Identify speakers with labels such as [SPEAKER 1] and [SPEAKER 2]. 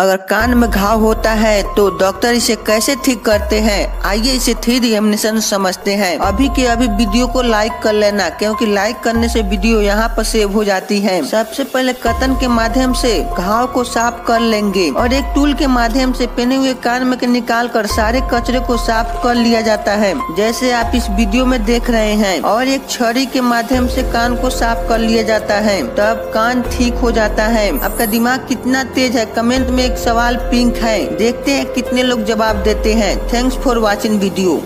[SPEAKER 1] अगर कान में घाव होता है तो डॉक्टर इसे कैसे ठीक करते हैं? आइए इसे थ्री एग्जामिनेशन समझते हैं। अभी के अभी वीडियो को लाइक कर लेना, क्योंकि लाइक करने से वीडियो यहाँ पर सेव हो जाती है। सबसे पहले कतन के माध्यम से घाव को साफ़ कर लेंगे और एक टूल के माध्यम से पहने हुए कान में निकाल कर सारे कचरे को साफ़ कर लिया जाता है। जैसे आप इस वीडियो में देख रहे हैं, और एक छड़ी के माध्यम से कान को साफ़ कर लिया जाता है। तब कान ठीक हो जाता है। आपका दिमाग कितना तेज है? कमेंट में एक सवाल पिंक है। देखते हैं कितने लोग जवाब देते हैं। Thanks for watching video